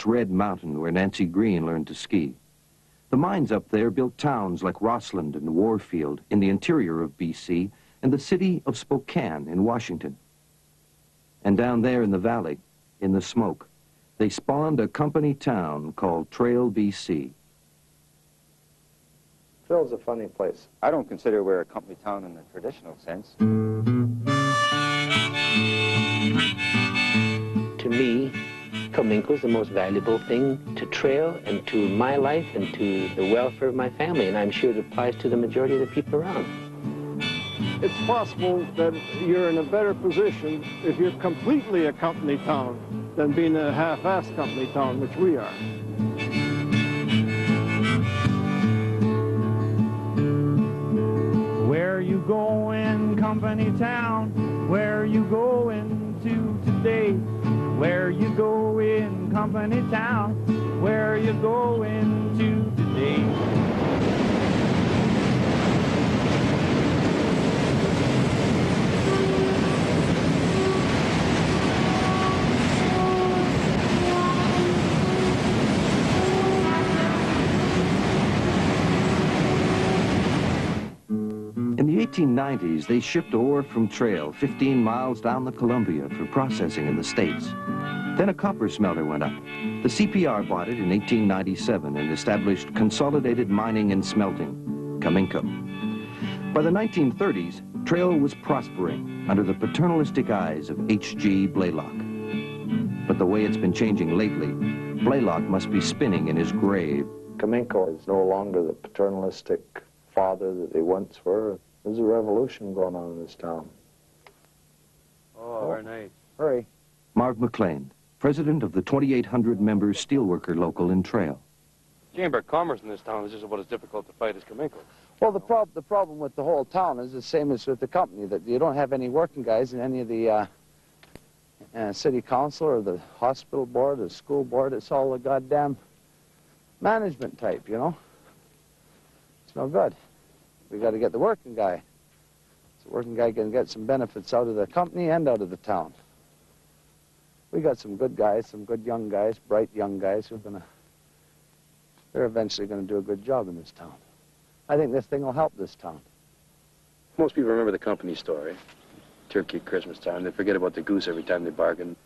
That's Red Mountain, where Nancy Greene learned to ski. The mines up there built towns like Rossland and Warfield in the interior of BC and the city of Spokane in Washington. And down there in the valley, in the smoke, they spawned a company town called Trail, BC. Trail's a funny place. I don't consider we're a company town in the traditional sense. To me, Cominco is the most valuable thing to Trail and to my life and to the welfare of my family, and I'm sure it applies to the majority of the people around. It's possible that you're in a better position if you're completely a company town than being a half-assed company town, which we are. Where are you going, company town? Where are you going to today? Where you going, company town? Where you going to today? In the 1890s, they shipped ore from Trail 15 miles down the Columbia for processing in the States. Then a copper smelter went up. The CPR bought it in 1897 and established Consolidated Mining and Smelting, Cominco. By the 1930s, Trail was prospering under the paternalistic eyes of H.G. Blaylock. But the way it's been changing lately, Blaylock must be spinning in his grave. Cominco is no longer the paternalistic father that they once were. There's a revolution going on in this town. Oh, very nice. Hurry. Marv McLean, president of the 2,800-member steelworker local in Trail. Chamber of Commerce in this town is just about as difficult to fight as Cominco. Well, the, prob the problem with the whole town is the same as with the company, that you don't have any working guys in any of the uh, uh, city council or the hospital board or school board. It's all a goddamn management type, you know? It's no good. We got to get the working guy. So the working guy can get some benefits out of the company and out of the town. We got some good guys, some good young guys, bright young guys who are going to, they're eventually going to do a good job in this town. I think this thing will help this town. Most people remember the company story. Turkey at Christmas time. They forget about the goose every time they bargain.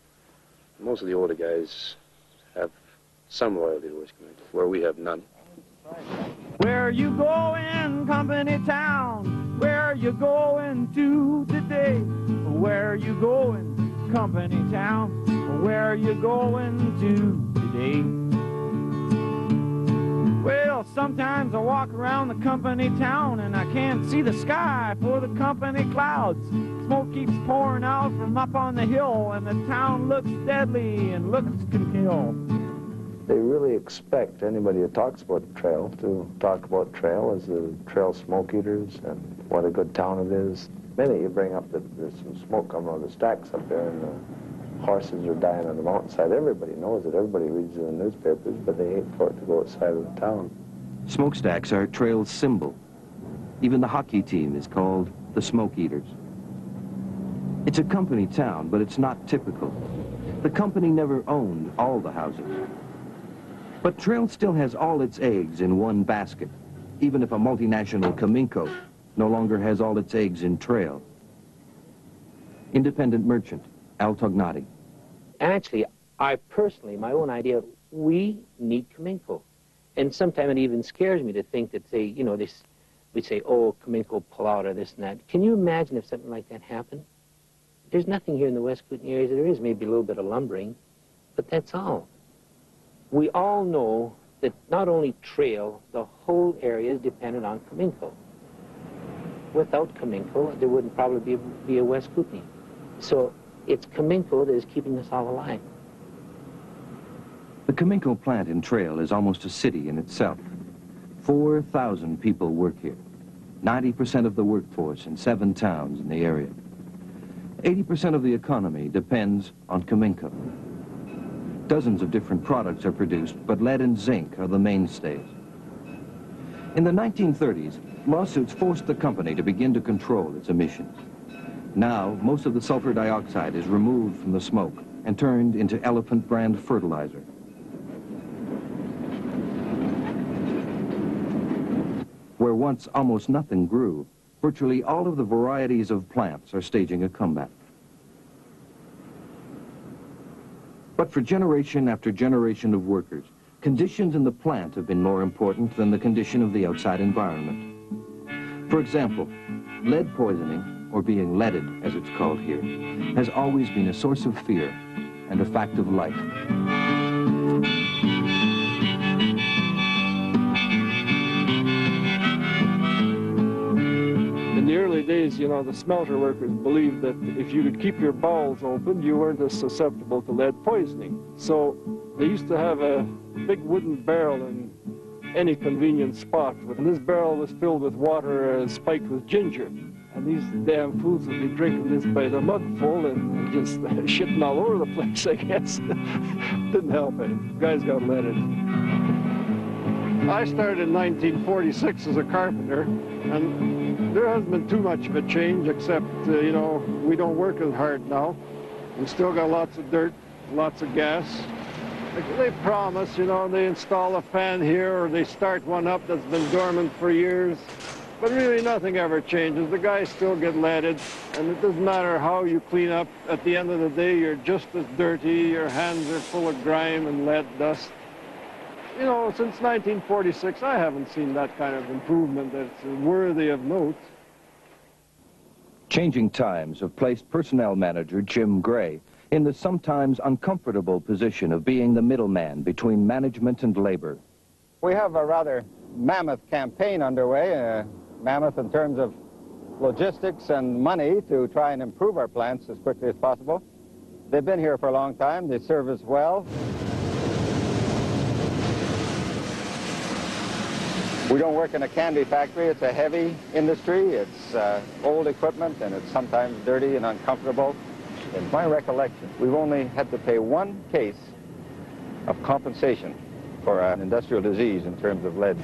Most of the older guys have some loyalty to Cominco, where we have none. Where you going, company town? Where you going to today? Where you going, company town? Where you going to today? Well, sometimes I walk around the company town and I can't see the sky for the company clouds. Smoke keeps pouring out from up on the hill and the town looks deadly and looks to kill. They really expect anybody who talks about trail to talk about trail as the trail smoke eaters and what a good town it is. Many you bring up that there's some smoke coming out of the stacks up there and the horses are dying on the mountainside, everybody knows it. Everybody reads it in the newspapers, but they hate for it to go outside of the town. Smokestacks are Trail's symbol. Even the hockey team is called the Smoke Eaters. It's a company town, but it's not typical. The company never owned all the houses. But Trail still has all its eggs in one basket, even if a multinational Cominco no longer has all its eggs in Trail. Independent merchant, Al Tognati. Actually, I personally, my own idea, we need Cominco. And sometimes it even scares me to think that they, you know, this, we say, oh, Cominco pull out or this and that. Can you imagine if something like that happened? There's nothing here in the West Kootenay area. There is maybe a little bit of lumbering, but that's all. We all know that not only Trail, the whole area is dependent on Cominco. Without Cominco, there wouldn't probably be, be a West Kootenay. So it's Cominco that is keeping us all alive. The Cominco plant in Trail is almost a city in itself. 4,000 people work here, 90% of the workforce in seven towns in the area. 80% of the economy depends on Cominco. Dozens of different products are produced, but lead and zinc are the mainstays. In the 1930s, lawsuits forced the company to begin to control its emissions. Now, most of the sulfur dioxide is removed from the smoke and turned into elephant brand fertilizer. Where once almost nothing grew, virtually all of the varieties of plants are staging a comeback. But for generation after generation of workers, conditions in the plant have been more important than the condition of the outside environment. For example, lead poisoning, or being leaded as it's called here, has always been a source of fear and a fact of life. Early days, you know, the smelter workers believed that if you could keep your bowels open, you weren't as susceptible to lead poisoning. So they used to have a big wooden barrel in any convenient spot. And this barrel was filled with water uh, spiked with ginger. And these damn fools would be drinking this by the mugful and just shitting all over the place, I guess. Didn't help any. Guys got leaded. I started in 1946 as a carpenter, and there hasn't been too much of a change, except, uh, you know, we don't work as hard now. We still got lots of dirt, lots of gas. They promise, you know, they install a fan here, or they start one up that's been dormant for years. But really nothing ever changes. The guys still get leaded, and it doesn't matter how you clean up. At the end of the day, you're just as dirty. Your hands are full of grime and lead dust. You know, since 1946, I haven't seen that kind of improvement that's worthy of note. Changing times have placed personnel manager Jim Gray in the sometimes uncomfortable position of being the middleman between management and labor. We have a rather mammoth campaign underway, uh, mammoth in terms of logistics and money to try and improve our plants as quickly as possible. They've been here for a long time. They serve us well. We don't work in a candy factory. It's a heavy industry. It's uh, old equipment, and it's sometimes dirty and uncomfortable. In my recollection, we've only had to pay one case of compensation for an industrial disease in terms of lead,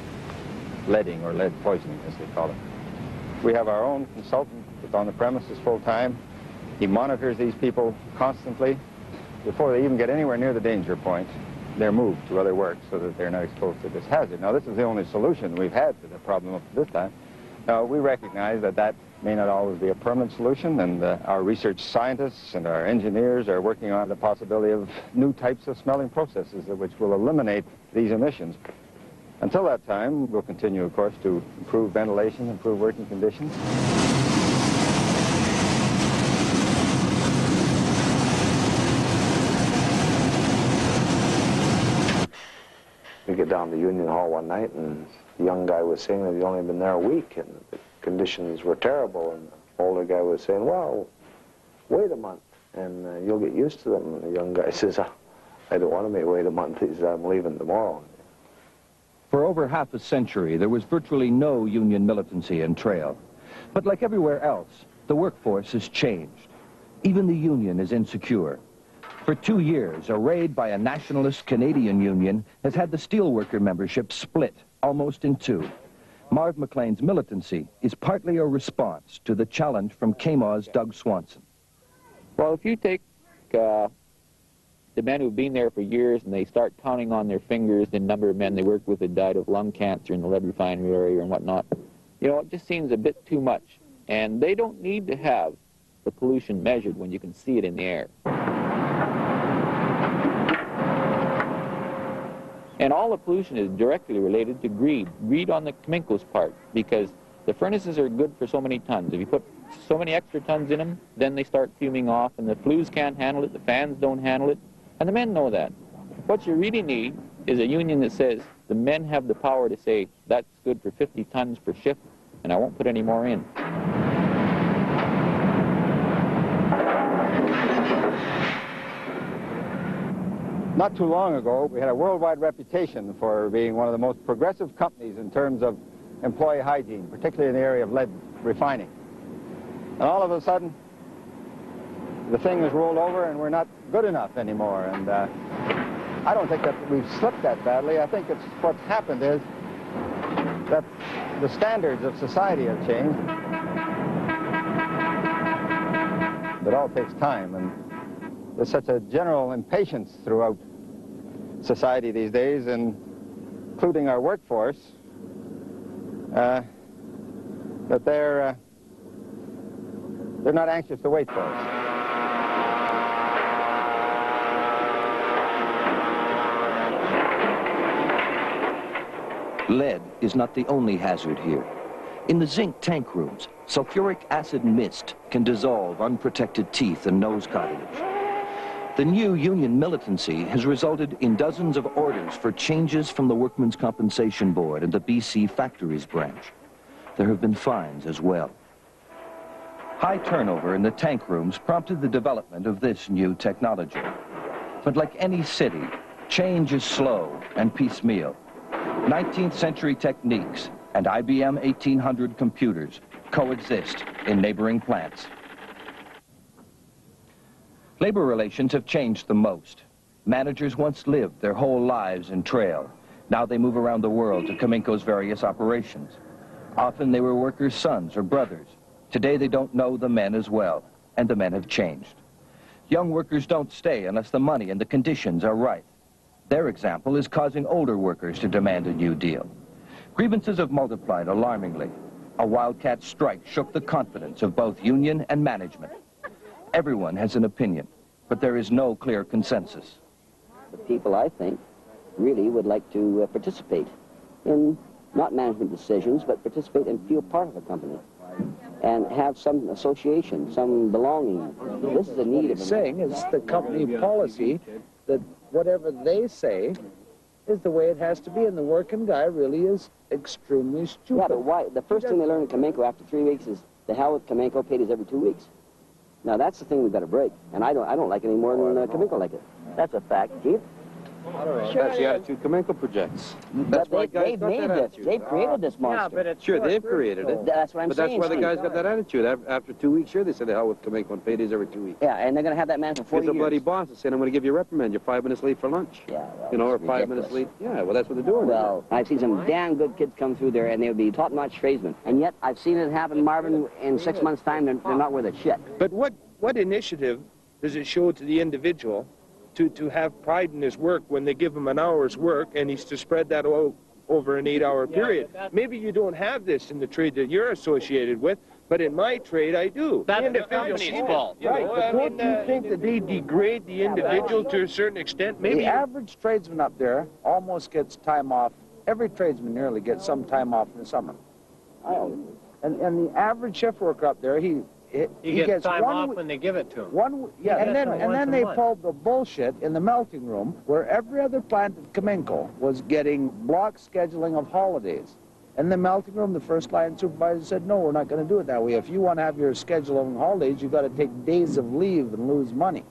leading or lead poisoning, as they call it. We have our own consultant that's on the premises full time. He monitors these people constantly. Before they even get anywhere near the danger point, they're moved to other work so that they're not exposed to this hazard. Now, this is the only solution we've had to the problem up to this time. Now, we recognize that that may not always be a permanent solution, and uh, our research scientists and our engineers are working on the possibility of new types of smelting processes which will eliminate these emissions. Until that time, we'll continue, of course, to improve ventilation, improve working conditions. We get down to Union Hall one night, and the young guy was saying that he'd only been there a week, and the conditions were terrible. And the older guy was saying, well, wait a month, and uh, you'll get used to them. And the young guy says, "Ah, I don't want to wait a month. He says, I'm leaving tomorrow. For over half a century, there was virtually no union militancy in Trail. But like everywhere else, the workforce has changed. Even the union is insecure. For two years, a raid by a nationalist Canadian union has had the steelworker membership split almost in two. Marv McLean's militancy is partly a response to the challenge from KMAW's Doug Swanson. Well, if you take uh, the men who've been there for years and they start counting on their fingers the number of men they worked with that died of lung cancer in the lead refinery area and whatnot, you know, it just seems a bit too much. And they don't need to have the pollution measured when you can see it in the air. And all the pollution is directly related to greed, greed on the Cominco's part, because the furnaces are good for so many tons. If you put so many extra tons in them, then they start fuming off, and the flues can't handle it, the fans don't handle it, and the men know that. What you really need is a union that says the men have the power to say, that's good for 50 tons per shift, and I won't put any more in. Not too long ago, we had a worldwide reputation for being one of the most progressive companies in terms of employee hygiene, particularly in the area of lead refining. And all of a sudden, the thing is rolled over and we're not good enough anymore. And uh, I don't think that we've slipped that badly. I think it's what's happened is that the standards of society have changed. It all takes time, and there's such a general impatience throughout society these days, and including our workforce, uh, that they're, uh, they're not anxious to wait for us. Lead is not the only hazard here. In the zinc tank rooms, sulfuric acid mist can dissolve unprotected teeth and nose cartilage. The new union militancy has resulted in dozens of orders for changes from the Workmen's Compensation Board and the BC Factories branch. There have been fines as well. High turnover in the tank rooms prompted the development of this new technology. But like any city, change is slow and piecemeal. 19th century techniques and IBM 1800 computers coexist in neighboring plants. Labor relations have changed the most. Managers once lived their whole lives in trail. Now they move around the world to Cominco's various operations. Often they were workers' sons or brothers. Today they don't know the men as well, and the men have changed. Young workers don't stay unless the money and the conditions are right. Their example is causing older workers to demand a new deal. Grievances have multiplied alarmingly. A wildcat strike shook the confidence of both union and management. Everyone has an opinion, but there is no clear consensus. The people, I think, really would like to uh, participate in not management decisions, but participate and feel part of a company and have some association, some belonging. This is a need What of he's saying is the company policy that whatever they say is the way it has to be, and the working guy really is extremely stupid. Yeah, but why? The first thing they learn in Cominco after three weeks is the hell with Cominco paid us every two weeks. Now that's the thing we've got to break, and I don't, I don't like it any more than uh, Cominco like it. That's a fact, Keith. That's the attitude Cominco projects. That's But why they, guys they've got made that this. attitude. They've created this monster. Sure, they've created it. That's what I'm but saying. But that's why the guys got that attitude. After two weeks, sure, they said the hell with Cominco and paydays every two weeks. Yeah, and they're going to have that man for 40 Because the years. bloody boss is saying, I'm going to give you a reprimand. You're five minutes late for lunch. Yeah, well, You know, or five ridiculous. minutes late. Yeah, well, that's what they're doing. Well, I've seen some damn good kids come through there, and they would be top-notch tradesmen. And yet, I've seen it happen, Marvin, in six months' time, they're, they're not worth a shit. But what, what initiative does it show to the individual to, to have pride in his work when they give him an hour's work and he's to spread that all over an eight-hour period? Maybe you don't have this in the trade that you're associated with, but in my trade, I do. That's the individual- company's fault. Right, Right, but but don't you uh, think that they degrade the individual to a certain extent? Maybe the average tradesman up there almost gets time off. Every tradesman nearly gets some time off in the summer. And, and the average shift worker up there, he he, He gets gets time one off when they give it to him. One, yeah, and then and then they month. pulled the bullshit in the melting room where every other plant at Cominco was getting block scheduling of holidays. In the melting room, the first line supervisor said, no, we're not going to do it that way. If you want to have your schedule of holidays, you've got to take days of leave and lose money.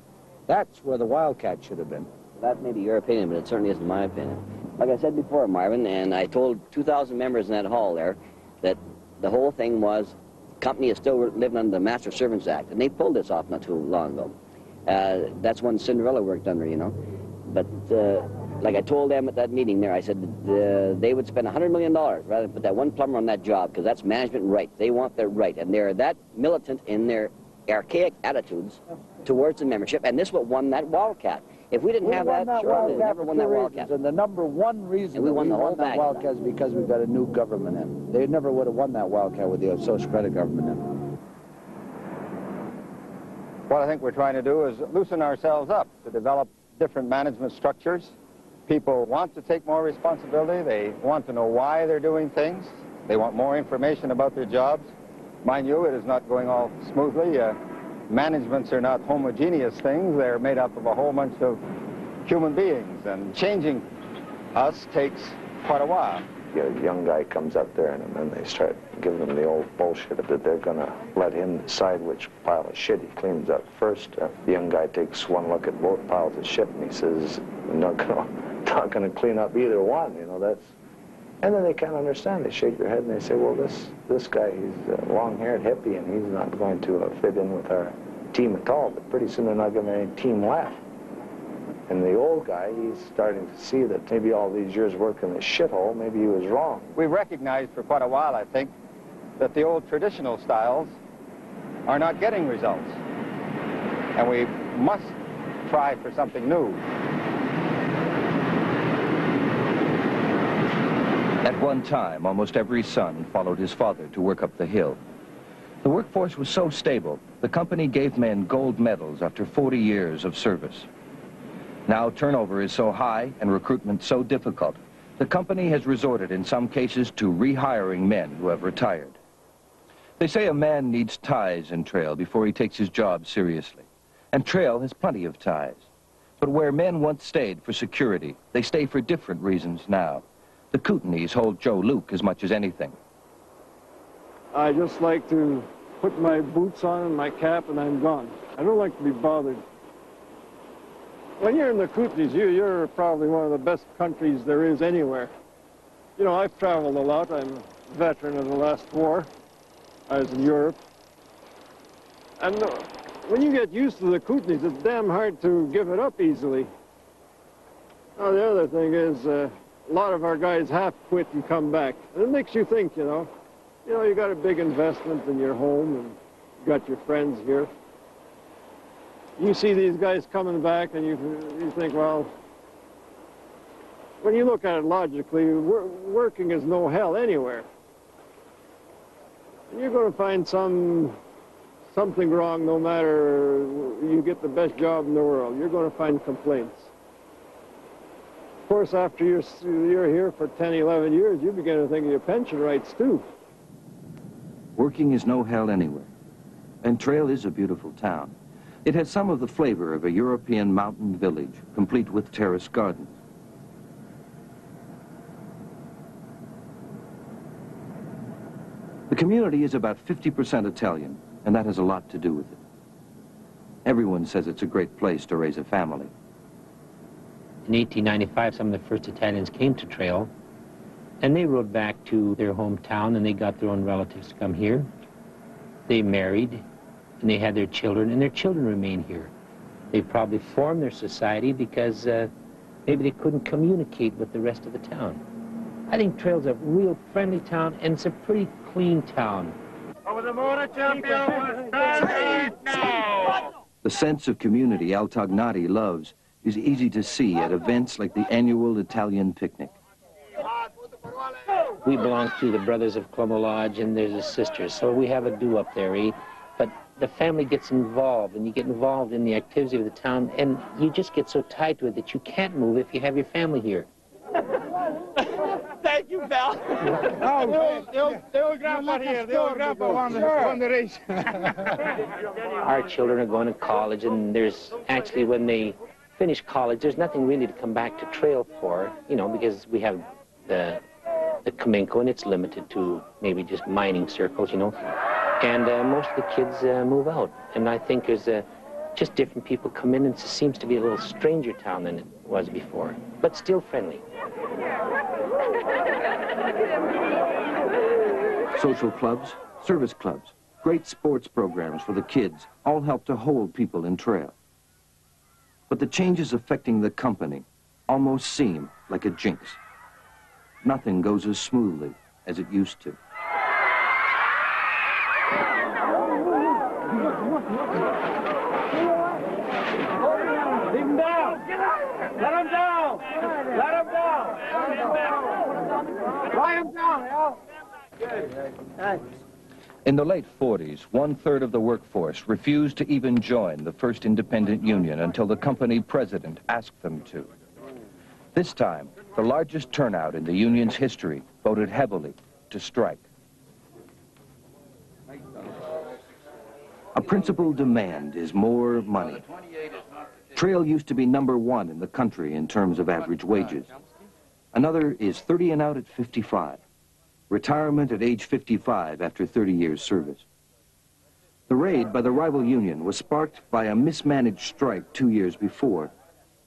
That's where the Wildcat should have been. That may be your opinion, but it certainly isn't my opinion. Like I said before, Marvin, and I told 2,000 members in that hall there that the whole thing was company is still living under the Master Servants Act, and they pulled this off not too long ago. Uh, that's one Cinderella worked under, you know. But uh, like I told them at that meeting there, I said uh, they would spend $100 million rather than put that one plumber on that job because that's management right. They want their right, and they're that militant in their archaic attitudes towards the membership, and this is what won that Wildcat. If we didn't We have won that, sure, Wildcat they never won that reasons, Wildcat. And the number one reason And we that won the whole that bag. Wildcat is because we've got a new government in. They never would have won that Wildcat with the social credit government in. What I think we're trying to do is loosen ourselves up to develop different management structures. People want to take more responsibility. They want to know why they're doing things. They want more information about their jobs. Mind you, it is not going all smoothly. Uh, managements are not homogeneous things. They're made up of a whole bunch of human beings, and changing us takes quite a while. You know, a young guy comes up there and then they start giving him the old bullshit that they're going to let him decide which pile of shit he cleans up first. Uh, the young guy takes one look at both piles of shit and he says, I'm not going to clean up either one, you know, that's... And then they can't understand. They shake their head and they say, well, this, this guy, he's a long-haired hippie and he's not going to uh, fit in with our team at all. But pretty soon they're not going to have any team left. And the old guy, he's starting to see that maybe all these years working in this shithole, maybe he was wrong. We recognized for quite a while, I think, that the old traditional styles are not getting results. And we must try for something new. At one time, almost every son followed his father to work up the hill. The workforce was so stable, the company gave men gold medals after 40 years of service. Now turnover is so high and recruitment so difficult, the company has resorted in some cases to rehiring men who have retired. They say a man needs ties in Trail before he takes his job seriously. And Trail has plenty of ties. But where men once stayed for security, they stay for different reasons now. The Kootenays hold Joe Luke as much as anything. I just like to put my boots on and my cap and I'm gone. I don't like to be bothered. When you're in the Kootenays, you, you're probably one of the best countries there is anywhere. You know, I've traveled a lot. I'm a veteran of the last war. I was in Europe. And uh, when you get used to the Kootenays, it's damn hard to give it up easily. Now, the other thing is, uh, a lot of our guys half quit and come back. And it makes you think, you know, you know, you got a big investment in your home and you got your friends here. You see these guys coming back and you, you think, well, when you look at it logically, wor working is no hell anywhere. And you're going to find some something wrong no matter you get the best job in the world. You're going to find complaints. Of course, after you're, you're here for 10, 11 years, you begin to think of your pension rights, too. Working is no hell anywhere. And Trail is a beautiful town. It has some of the flavor of a European mountain village, complete with terrace gardens. The community is about 50% Italian, and that has a lot to do with it. Everyone says it's a great place to raise a family. In 1895, some of the first Italians came to Trail, and they rode back to their hometown, and they got their own relatives to come here. They married, and they had their children, and their children remain here. They probably formed their society because uh, maybe they couldn't communicate with the rest of the town. I think Trail's a real friendly town, and it's a pretty clean town. Over The sense of community Al Tognati loves is easy to see at events like the annual Italian picnic. We belong to the Brothers of Colombo Lodge, and there's a sister, so we have a do up there, eh? But the family gets involved, and you get involved in the activity of the town, and you just get so tied to it that you can't move if you have your family here. Thank you, pal. Oh, the old, the old grandpa here. The old grandpa won the, won the race. Our children are going to college, and there's actually, when they finish college, there's nothing really to come back to Trail for, you know, because we have the, the Cominco, and it's limited to maybe just mining circles, you know. And uh, most of the kids uh, move out. And I think there's uh, just different people come in, and it seems to be a little stranger town than it was before, but still friendly. Social clubs, service clubs, great sports programs for the kids all help to hold people in trail. But the changes affecting the company almost seem like a jinx. Nothing goes as smoothly as it used to. Let him down. Down. In the late 40s, one-third of the workforce refused to even join the first independent union until the company president asked them to. This time, the largest turnout in the union's history voted heavily to strike. A principal demand is more money. Trail used to be number one in the country in terms of average wages. Another is 30 and out at 55. Retirement at age 55 after 30 years service. The raid by the rival union was sparked by a mismanaged strike two years before.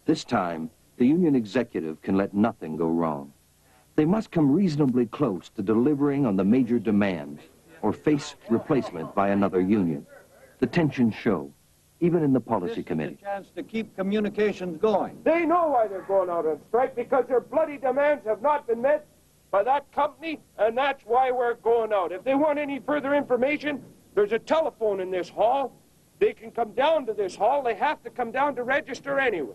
This time, the union executive can let nothing go wrong. They must come reasonably close to delivering on the major demands or face replacement by another union. The tensions show, even in the policy committee. chance to keep communications going. They know why they're going out on strike because their bloody demands have not been met by that company, and that's why we're going out. If they want any further information, there's a telephone in this hall. They can come down to this hall. They have to come down to register anyway.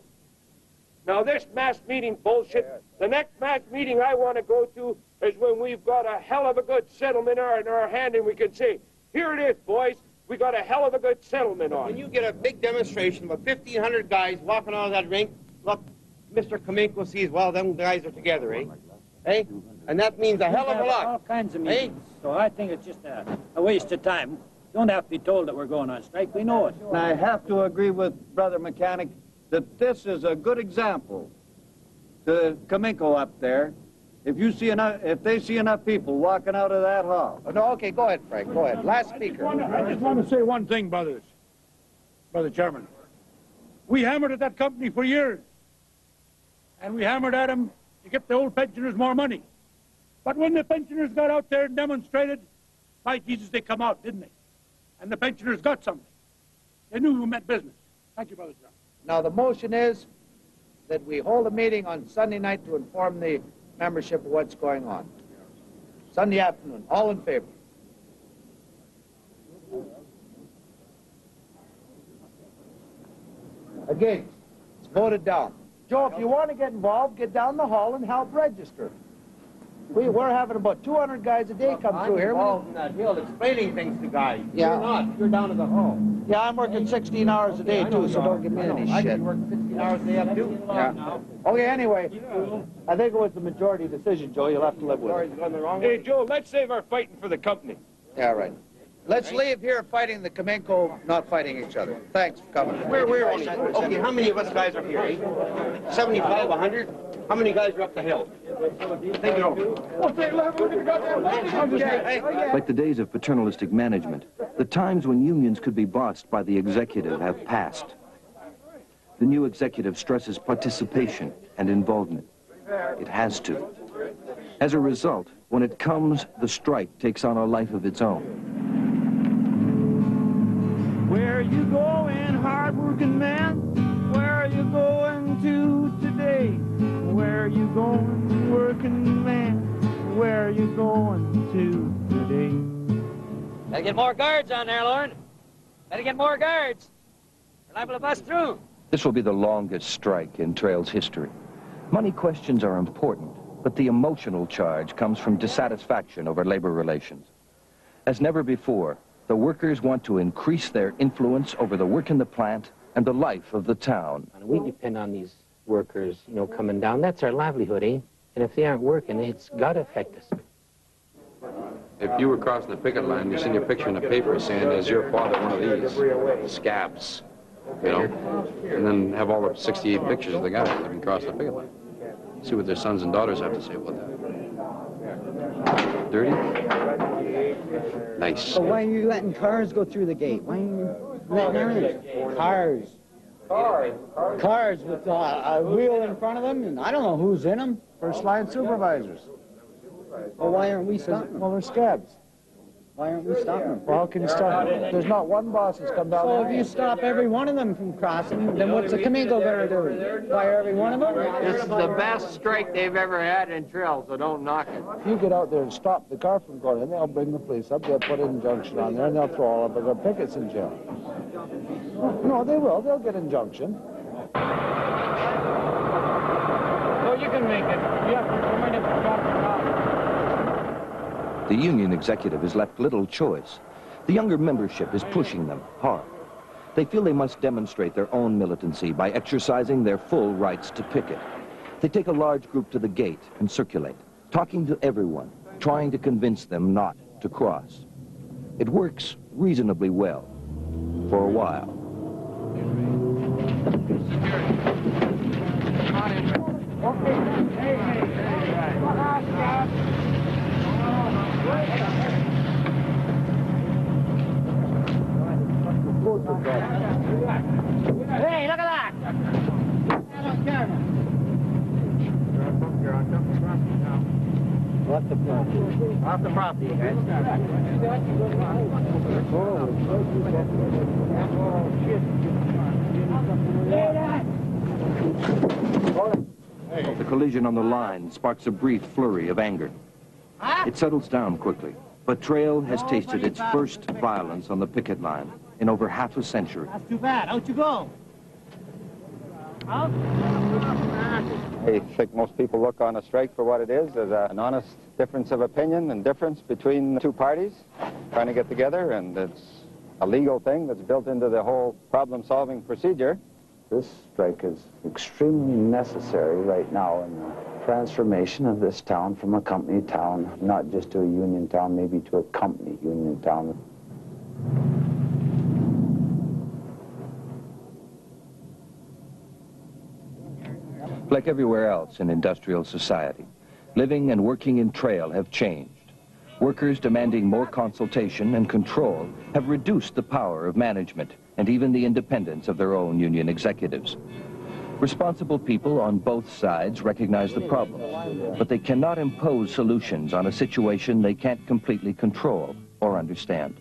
Now, this mass meeting bullshit, the next mass meeting I want to go to is when we've got a hell of a good settlement in our, in our hand and we can say, here it is, boys, we got a hell of a good settlement on When you get a big demonstration of 1,500 guys walking out of that rink, look, Mr. Cominco sees, well, them guys are together, eh? Eh? And that means a hell of a We have All lot. kinds of Eh? so I think it's just a, a waste of time. Don't have to be told that we're going on strike, we know it. And I have to agree with Brother Mechanic that this is a good example to Cominco up there. If you see enough, if they see enough people walking out of that hall. Oh, no, okay, go ahead, Frank, go ahead. Last speaker. I just want to say one thing, brothers, Brother Chairman. We hammered at that company for years, and we hammered at them to get the old pensioners more money. But when the pensioners got out there and demonstrated, by Jesus, they come out, didn't they? And the pensioners got something. They knew who meant business. Thank you, Brother Chairman. Now, the motion is that we hold a meeting on Sunday night to inform the membership of what's going on. Sunday afternoon, all in favor? Against? It's voted down. Joe, if you want to get involved, get down the hall and help register. We, we're having about 200 guys a day come through here. involved in that hill explaining things to guys. Yeah. You're not. You're down at the hall. Yeah, I'm working 16 hours a day too, so don't give me any shit. I shit. can work 16 hours a day up too. Yeah. Okay, anyway, I think it was the majority decision, Joe. You'll have to live with it. Hey, Joe, let's save our fighting for the company. Yeah, right. Let's leave here fighting the Cominco, not fighting each other. Thanks for coming. Where, where, only, okay, how many of us guys are here, eh? 75, 100? How many guys are up the hill? Think it over. Like the days of paternalistic management, the times when unions could be bossed by the executive have passed. The new executive stresses participation and involvement. It has to. As a result, when it comes, the strike takes on a life of its own. Where you going, hard-working man? Where are you going to today? Where are you going, working man? Where are you going to today? Better get more guards on there, Lauren. Better get more guards. We're liable to bust through. This will be the longest strike in Trail's history. Money questions are important, but the emotional charge comes from dissatisfaction over labor relations. As never before, the workers want to increase their influence over the work in the plant and the life of the town. We depend on these workers, you know, coming down. That's our livelihood, eh? And if they aren't working, it's got to affect us. If you were crossing the picket line, you seen your picture in the paper saying, is your father one of these scabs? You know? And then have all the 68 pictures of the guys living across the picket line. See what their sons and daughters have to say about that. Dirty? Nice. But why are you letting cars go through the gate? Why are you letting everything? Cars. Cars Cars with uh, a wheel in front of them, and I don't know who's in them. First line supervisors. Well, why aren't we stopping? Well, they're scabs. Why aren't we stopping them? Well, how can you stop them? There's not one boss that's come down So if you stop every one of them from crossing, then what's the Cominco gonna do? Fire every one of them? This is the best strike they've ever had in Trail, so don't knock it. If you get out there and stop the car from going in, they'll bring the police up, they'll put an injunction on there, and they'll throw all of the pickets in jail. No, they will. They'll get injunction. Oh, you can make it. You have to come in and drop it off. The union executive is left little choice. The younger membership is pushing them hard. They feel they must demonstrate their own militancy by exercising their full rights to picket. They take a large group to the gate and circulate, talking to everyone, trying to convince them not to cross. It works reasonably well for a while. Hey, look at that! Off the property. Off the property, guys. The collision on the line sparks a brief flurry of anger. It settles down quickly, but Trail has tasted its first violence on the picket line in over half a century. That's too bad. Out you go. Out. I think most people look on a strike for what it is, as an honest difference of opinion and difference between two parties trying to get together, and it's a legal thing that's built into the whole problem-solving procedure. This strike is extremely necessary right now in the transformation of this town from a company town, not just to a union town, maybe to a company union town. Like everywhere else in industrial society, living and working in Trail have changed. Workers demanding more consultation and control have reduced the power of management and even the independence of their own union executives. Responsible people on both sides recognize the problem, but they cannot impose solutions on a situation they can't completely control or understand.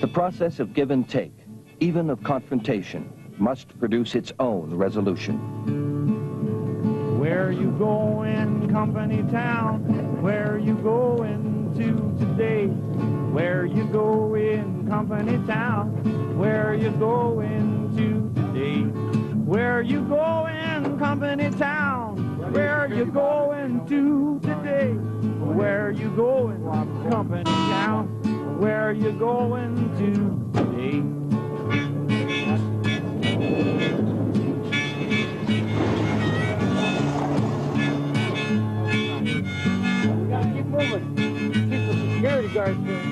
The process of give and take, even of confrontation, must produce its own resolution. Where you going, company town? Where you going to today? Where you going, company town? Where you going to today? Where you going, company town? Where you going to today? Where you going, company town? Where you going to today? Gotta keep moving. Keep the security guards.